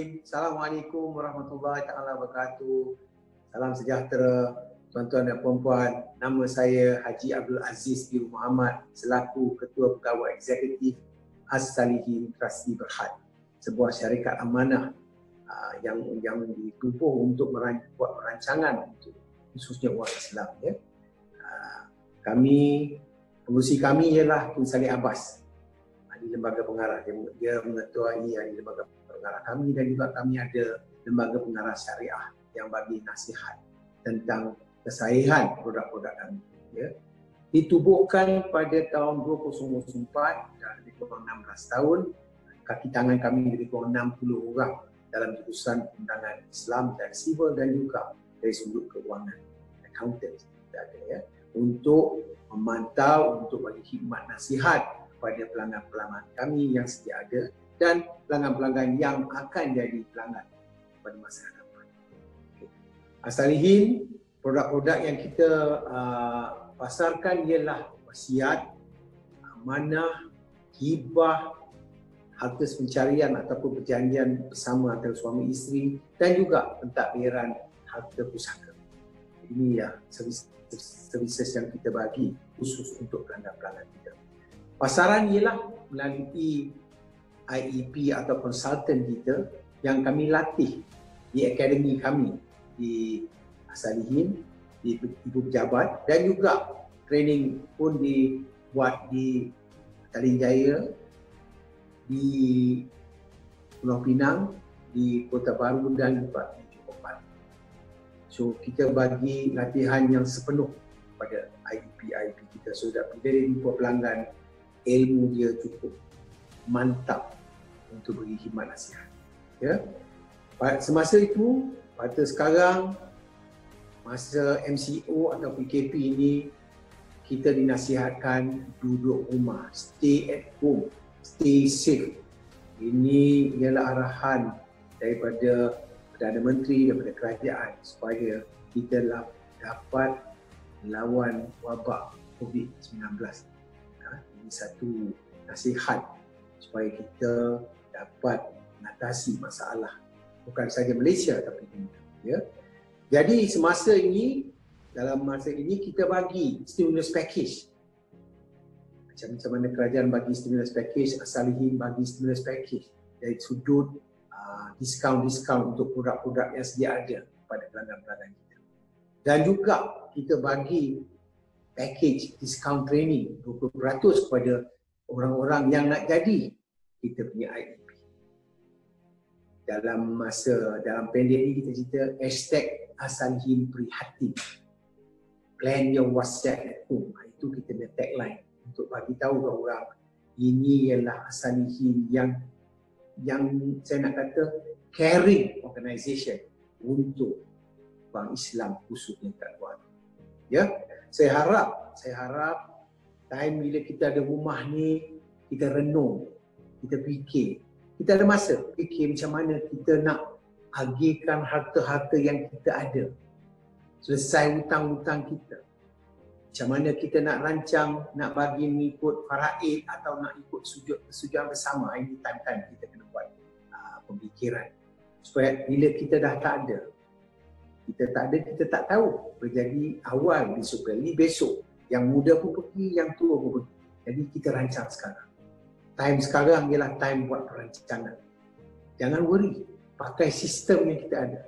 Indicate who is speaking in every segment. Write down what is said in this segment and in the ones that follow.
Speaker 1: Bismillahirrahmanirrahim. Assalamualaikum warahmatullahi taala wabarakatuh. Salam sejahtera tuan-tuan dan puan-puan. Nama saya Haji Abdul Aziz bin Muhammad selaku Ketua Pegawai Eksekutif As-Salihin Trustee Berhad. Sebuah syarikat amanah uh, yang yang ditubuh untuk buat perancangan untuk khususnya orang Islam ya. Uh, kami pengurusi kami ialah Tun Salih Abbas di lembaga pengarah. Dia, dia mengetuai di lembaga pengarah kami dan juga kami ada lembaga pengarah syariah yang bagi nasihat tentang kesahihan produk-produk kami ya. Ditubuhkan pada tahun 2004 dah lebih kurang 16 tahun. Kaki tangan kami lebih kurang 60 orang dalam jurusan undangan Islam dan sivil dan juga dari sudut keuangan accountant ada ya. Untuk memantau untuk bagi khidmat nasihat kepada pelanggan-pelanggan kami yang sedia ada dan pelanggan-pelanggan yang akan jadi pelanggan pada masa hadapan. Asalihin, produk-produk yang kita uh, pasarkan ialah wasiat, amanah, hibah, harta pencarian ataupun perjanjian bersama antara suami isteri dan juga pentadbiran harta pusaka. Ini ya servis yang kita bagi khusus untuk pelanggan-pelanggan kita. Pasaran ialah melalui IEP atau konsultan kita yang kami latih di akademi kami di Asalihin, di Ibu Pejabat dan juga training pun dibuat di Talin Jaya, di Pulau Pinang, di Kota Baru dan juga di Johor So kita bagi latihan yang sepenuh pada IEP IEP kita. So bila dia jumpa pelanggan ilmu dia cukup mantap untuk beri khidmat nasihat. Ya. Semasa itu, pada sekarang masa MCO atau PKP ini kita dinasihatkan duduk rumah, stay at home, stay safe. Ini ialah arahan daripada Perdana Menteri daripada kerajaan supaya kita dapat melawan wabak COVID-19 satu nasihat supaya kita dapat mengatasi masalah. Bukan saja Malaysia tapi dunia ya. Jadi semasa ini dalam masa ini kita bagi stimulus package. Macam mana kerajaan bagi stimulus package asalihin bagi stimulus package. Dari sudut uh, diskaun-diskaun untuk produk-produk yang sedia ada pada pelanggan-pelanggan kita. Dan juga kita bagi package discount training 20% kepada orang-orang yang nak jadi kita punya IEP. Dalam masa, dalam pendek ni kita cerita hashtag Asanhin Prihatin. Plan your WhatsApp at home. Ha, itu kita punya tagline untuk bagi tahu ke orang ini ialah Asanhin yang yang saya nak kata caring organisation untuk Bank Islam khususnya kat luar. Ya, saya harap, saya harap time bila kita ada rumah ni, kita renung, kita fikir. Kita ada masa fikir macam mana kita nak agihkan harta-harta yang kita ada. Selesai hutang-hutang kita. Macam mana kita nak rancang, nak bagi mengikut faraid atau nak ikut sujud kesujudan bersama. Ini time-time kita kena buat uh, pemikiran. Supaya bila kita dah tak ada, kita tak ada, kita tak tahu. Berjadi awal besok kali, besok. Yang muda pun pergi, yang tua pun pergi. Jadi kita rancang sekarang. Time sekarang ialah time buat perancangan. Jangan worry. Pakai sistem yang kita ada.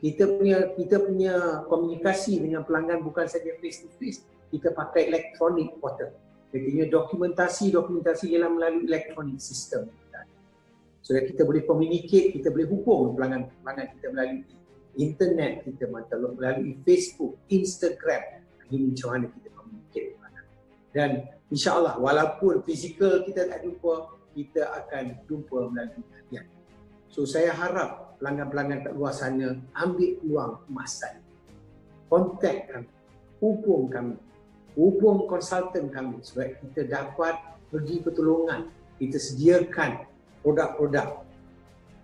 Speaker 1: Kita punya kita punya komunikasi dengan pelanggan bukan saja face to face. Kita pakai electronic portal. Jadi dokumentasi dokumentasi ialah melalui electronic system. So kita boleh communicate, kita boleh hubung pelanggan pelanggan kita melalui internet kita melalui Facebook, Instagram. Ini macam mana kita communicate Dan insyaAllah walaupun fizikal kita tak jumpa, kita akan jumpa melalui hadiah. So saya harap pelanggan-pelanggan kat luar sana ambil peluang emasan. Kontak kami, hubung kami, hubung konsultan kami supaya kita dapat pergi pertolongan. Kita sediakan produk-produk.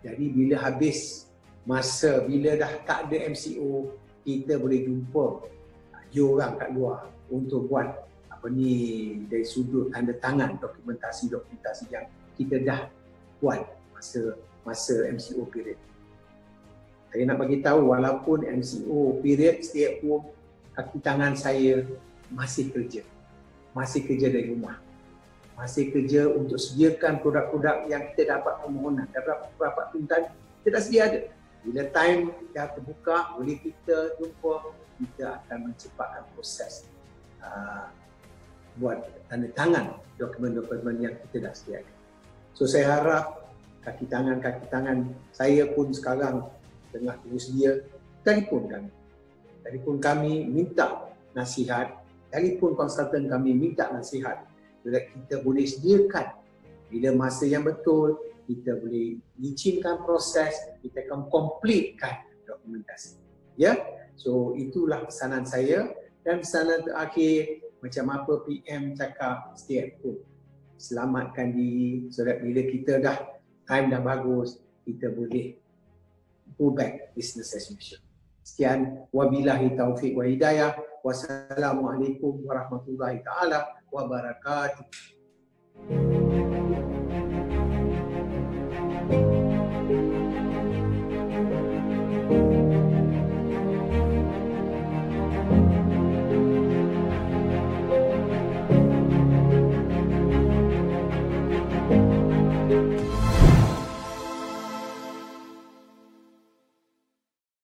Speaker 1: Jadi bila habis masa bila dah tak ada MCO kita boleh jumpa orang kat luar untuk buat apa ni dari sudut tanda tangan dokumentasi-dokumentasi yang kita dah buat masa masa MCO period. Saya nak bagi tahu walaupun MCO period stay at home, kaki tangan saya masih kerja. Masih kerja dari rumah. Masih kerja untuk sediakan produk-produk yang kita dapat permohonan. Dapat beberapa pintan, kita dah sedia ada. Bila time dah terbuka, boleh kita jumpa, kita akan mencepatkan proses uh, buat tanda tangan dokumen-dokumen yang kita dah sediakan. So saya harap kaki tangan-kaki tangan saya pun sekarang tengah terus dia telefon kami. Telefon kami minta nasihat, telefon konsultan kami minta nasihat bila kita boleh sediakan bila masa yang betul kita boleh licinkan proses, kita akan completekan dokumentasi. Ya, so itulah pesanan saya dan pesanan terakhir macam apa PM cakap stay at home. Selamatkan diri so that bila kita dah time dah bagus, kita boleh go back business as usual. Sekian, wabillahi taufiq wa hidayah. Wassalamualaikum warahmatullahi taala wabarakatuh. Bye.